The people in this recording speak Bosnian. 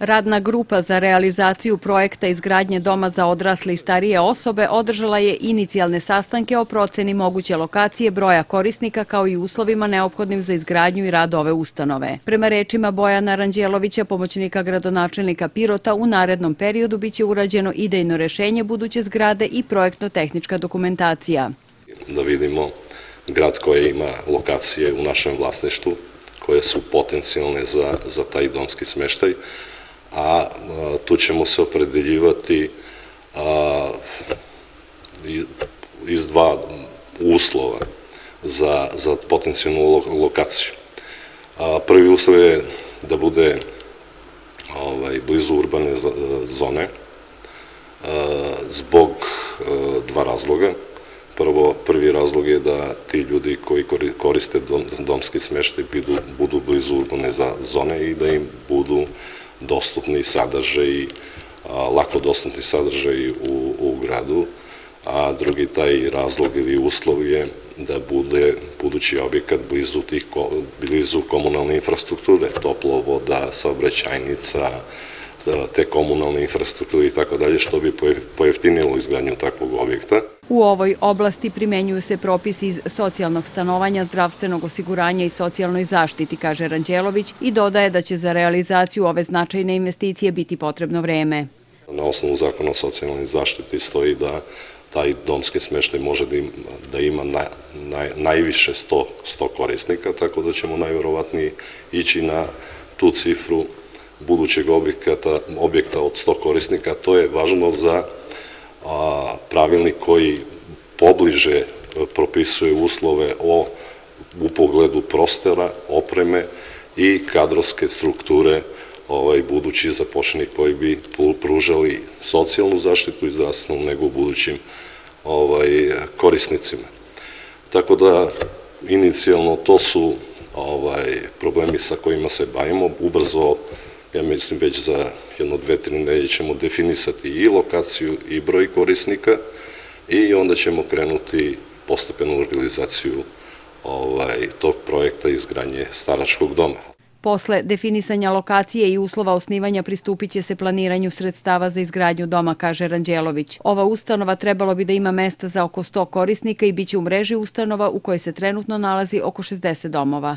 Radna grupa za realizaciju projekta izgradnje doma za odrasle i starije osobe održala je inicijalne sastanke o proceni moguće lokacije broja korisnika kao i uslovima neophodnim za izgradnju i rad ove ustanove. Prema rečima Bojana Ranđelovića, pomoćnika gradonačelnika Pirota, u narednom periodu biće urađeno idejno rešenje buduće zgrade i projektno-tehnička dokumentacija. Da vidimo grad koji ima lokacije u našem vlasništu, koje su potencijalne za taj domski smeštaj, a tu ćemo se opredeljivati iz dva uslova za potencijalnu lokaciju. Prvi uslov je da bude ovaj, blizu urbane zone zbog dva razloga. Prvo, prvi razlog je da ti ljudi koji koriste domski smeštaj budu blizu urbane zone i da im budu dostupni sadržaj, lako dostupni sadržaj u gradu, a drugi taj razlog ili uslov je da bude budući objekat blizu komunalne infrastrukture, toplo voda, saobraćajnica, te komunalne infrastrukture i tako dalje, što bi pojeftinilo izgradnju takvog objekta. U ovoj oblasti primenjuju se propisi iz socijalnog stanovanja, zdravstvenog osiguranja i socijalnoj zaštiti, kaže Ranđelović, i dodaje da će za realizaciju ove značajne investicije biti potrebno vreme. Na osnovu zakona o socijalnoj zaštiti stoji da taj domski smeštaj može da ima najviše 100 korisnika, tako da ćemo najverovatniji ići na tu cifru budućeg objekta od 100 korisnika. To je važno za pravilnik koji pobliže e, propisuje uslove u pogledu prostora, opreme i kadrovske strukture ovaj, budući započenih koji bi pružali socijalnu zaštitu i zdravstvenu nego u budućim ovaj, korisnicima. Tako da, inicijalno, to su ovaj, problemi sa kojima se bavimo. Ubrzo ja mislim već za jedno dve, tri nedelje ćemo definisati i lokaciju i broj korisnika i onda ćemo krenuti postepenu realizaciju ovaj, tog projekta izgranje staračkog doma. Posle definisanja lokacije i uslova osnivanja pristupit će se planiranju sredstava za izgradnju doma, kaže Ranđelović. Ova ustanova trebalo bi da ima mesta za oko 100 korisnika i bit će u mreži ustanova u kojoj se trenutno nalazi oko 60 domova.